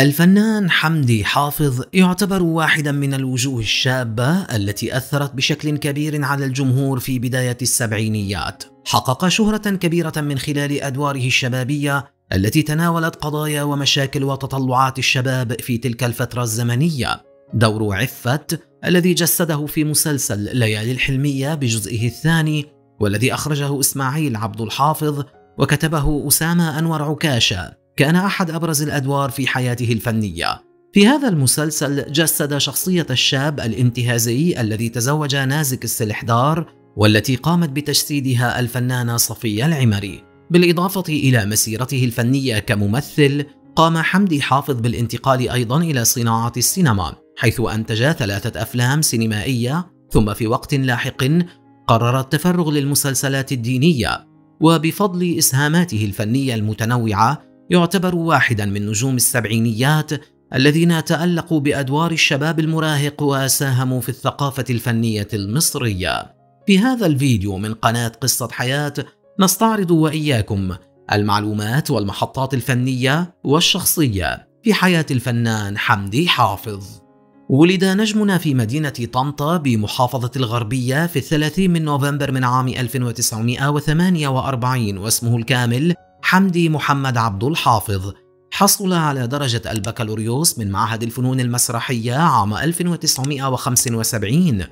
الفنان حمدي حافظ يعتبر واحدا من الوجوه الشابة التي أثرت بشكل كبير على الجمهور في بداية السبعينيات. حقق شهرة كبيرة من خلال أدواره الشبابية التي تناولت قضايا ومشاكل وتطلعات الشباب في تلك الفترة الزمنية. دور عفت الذي جسده في مسلسل ليالي الحلمية بجزئه الثاني والذي أخرجه إسماعيل عبد الحافظ وكتبه أسامة أنور عكاشة كان أحد أبرز الأدوار في حياته الفنية. في هذا المسلسل جسد شخصية الشاب الانتهازي الذي تزوج نازك السلحدار والتي قامت بتجسيدها الفنانة صفية العمري. بالإضافة إلى مسيرته الفنية كممثل، قام حمدي حافظ بالانتقال أيضا إلى صناعة السينما، حيث أنتج ثلاثة أفلام سينمائية، ثم في وقت لاحق قرر التفرغ للمسلسلات الدينية، وبفضل إسهاماته الفنية المتنوعة يعتبر واحدا من نجوم السبعينيات الذين تألقوا بأدوار الشباب المراهق وساهموا في الثقافة الفنية المصرية. في هذا الفيديو من قناة قصة حياة نستعرض وإياكم المعلومات والمحطات الفنية والشخصية في حياة الفنان حمدي حافظ. ولد نجمنا في مدينة طنطا بمحافظة الغربية في الثلاثين من نوفمبر من عام 1948 واسمه الكامل حمدي محمد عبد الحافظ. حصل على درجة البكالوريوس من معهد الفنون المسرحية عام 1975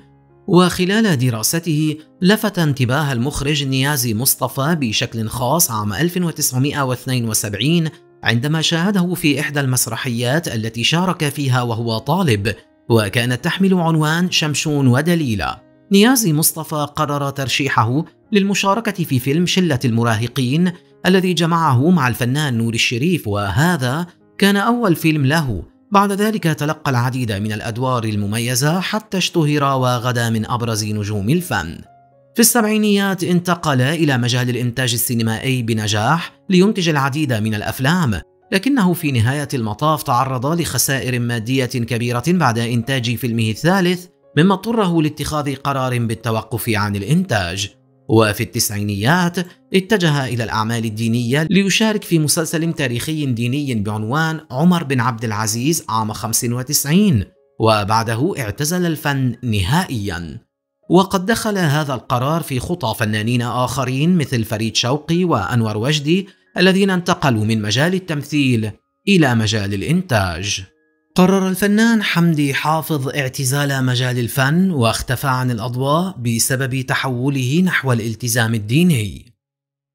وخلال دراسته لفت انتباه المخرج نيازي مصطفى بشكل خاص عام 1972 عندما شاهده في إحدى المسرحيات التي شارك فيها وهو طالب وكانت تحمل عنوان شمشون ودليلة نيازي مصطفى قرر ترشيحه للمشاركة في فيلم شلة المراهقين الذي جمعه مع الفنان نور الشريف وهذا كان أول فيلم له. بعد ذلك تلقى العديد من الأدوار المميزة حتى اشتهر وغدا من أبرز نجوم الفن. في السبعينيات انتقل إلى مجال الإنتاج السينمائي بنجاح لينتج العديد من الأفلام لكنه في نهاية المطاف تعرض لخسائر مادية كبيرة بعد إنتاج فيلمه الثالث مما اضطره لاتخاذ قرار بالتوقف عن الإنتاج. وفي التسعينيات اتجه إلى الأعمال الدينية ليشارك في مسلسل تاريخي ديني بعنوان عمر بن عبد العزيز عام 95 وبعده اعتزل الفن نهائيا. وقد دخل هذا القرار في خطى فنانين آخرين مثل فريد شوقي وأنور وجدي الذين انتقلوا من مجال التمثيل إلى مجال الإنتاج. قرر الفنان حمدي حافظ اعتزال مجال الفن واختفى عن الأضواء بسبب تحوله نحو الالتزام الديني.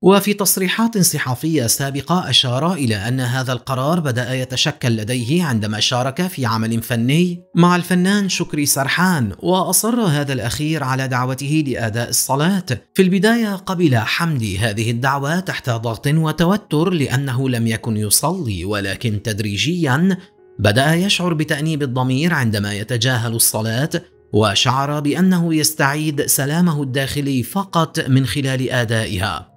وفي تصريحات صحفية سابقة أشار إلى أن هذا القرار بدأ يتشكل لديه عندما شارك في عمل فني مع الفنان شكري سرحان وأصر هذا الأخير على دعوته لأداء الصلاة. في البداية قبل حمدي هذه الدعوة تحت ضغط وتوتر لأنه لم يكن يصلي ولكن تدريجيا بدأ يشعر بتأنيب الضمير عندما يتجاهل الصلاة وشعر بأنه يستعيد سلامه الداخلي فقط من خلال آدائها.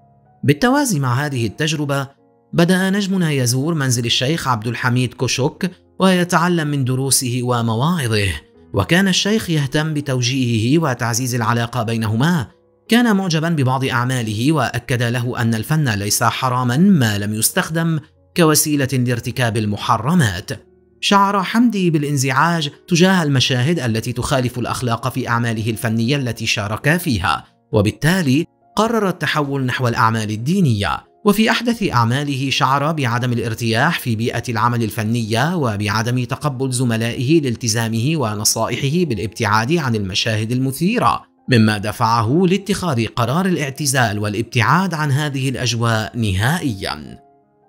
بالتوازي مع هذه التجربة بدأ نجمنا يزور منزل الشيخ عبد الحميد كوشوك ويتعلم من دروسه ومواعظه. وكان الشيخ يهتم بتوجيهه وتعزيز العلاقة بينهما. كان معجبا ببعض أعماله وأكد له أن الفن ليس حراما ما لم يستخدم كوسيلة لارتكاب المحرمات. شعر حمدي بالانزعاج تجاه المشاهد التي تخالف الأخلاق في أعماله الفنية التي شارك فيها. وبالتالي قرر التحول نحو الأعمال الدينية. وفي أحدث أعماله شعر بعدم الارتياح في بيئة العمل الفنية وبعدم تقبل زملائه لالتزامه ونصائحه بالابتعاد عن المشاهد المثيرة مما دفعه لاتخاذ قرار الاعتزال والابتعاد عن هذه الأجواء نهائيا.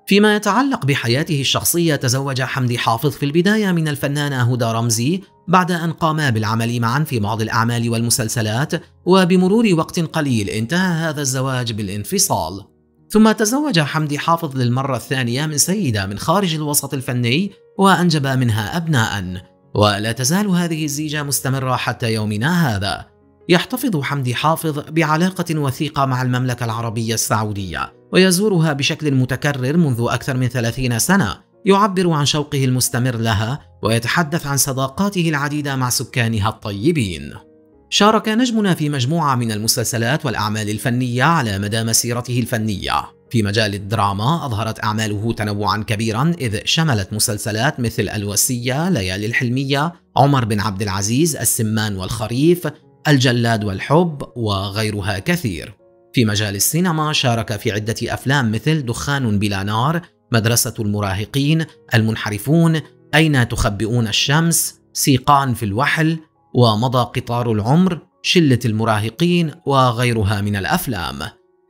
فيما يتعلق بحياته الشخصية تزوج حمدي حافظ في البداية من الفنانة هدى رمزي بعد أن قاما بالعمل معا في بعض الأعمال والمسلسلات وبمرور وقت قليل انتهى هذا الزواج بالانفصال. ثم تزوج حمدي حافظ للمرة الثانية من سيدة من خارج الوسط الفني وأنجب منها أبناء. ولا تزال هذه الزيجة مستمرة حتى يومنا هذا. يحتفظ حمدي حافظ بعلاقة وثيقة مع المملكة العربية السعودية. ويزورها بشكل متكرر منذ أكثر من ثلاثين سنة يعبر عن شوقه المستمر لها ويتحدث عن صداقاته العديدة مع سكانها الطيبين شارك نجمنا في مجموعة من المسلسلات والأعمال الفنية على مدى مسيرته الفنية في مجال الدراما أظهرت أعماله تنوعا كبيرا إذ شملت مسلسلات مثل الوسية، ليالي الحلمية، عمر بن عبد العزيز، السمان والخريف، الجلاد والحب وغيرها كثير. في مجال السينما شارك في عدة أفلام مثل دخان بلا نار، مدرسة المراهقين، المنحرفون، أين تخبئون الشمس، سيقان في الوحل، ومضى قطار العمر، شلة المراهقين وغيرها من الأفلام.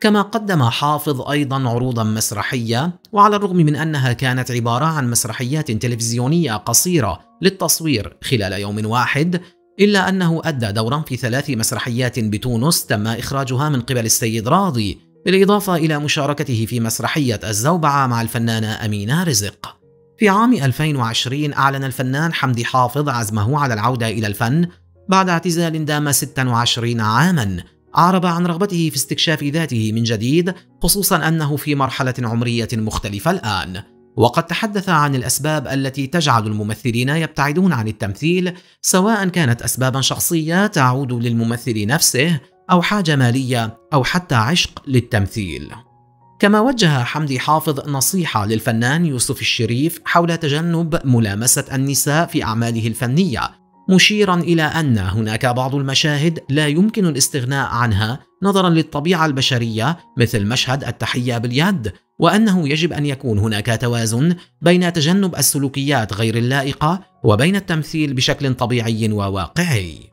كما قدم حافظ أيضا عروضا مسرحية وعلى الرغم من أنها كانت عبارة عن مسرحيات تلفزيونية قصيرة للتصوير خلال يوم واحد إلا أنه أدى دورا في ثلاث مسرحيات بتونس تم إخراجها من قبل السيد راضي بالإضافة إلى مشاركته في مسرحية الزوبعة مع الفنانة أمينة رزق. في عام 2020 أعلن الفنان حمدي حافظ عزمه على العودة إلى الفن بعد اعتزال دام 26 عاماً. أعرب عن رغبته في استكشاف ذاته من جديد خصوصا أنه في مرحلة عمرية مختلفة الآن. وقد تحدث عن الأسباب التي تجعل الممثلين يبتعدون عن التمثيل سواء كانت أسبابا شخصية تعود للممثل نفسه أو حاجة مالية أو حتى عشق للتمثيل. كما وجه حمدي حافظ نصيحة للفنان يوسف الشريف حول تجنب ملامسة النساء في أعماله الفنية مشيرا إلى أن هناك بعض المشاهد لا يمكن الاستغناء عنها نظرا للطبيعة البشرية مثل مشهد التحية باليد وأنه يجب أن يكون هناك توازن بين تجنب السلوكيات غير اللائقة وبين التمثيل بشكل طبيعي وواقعي.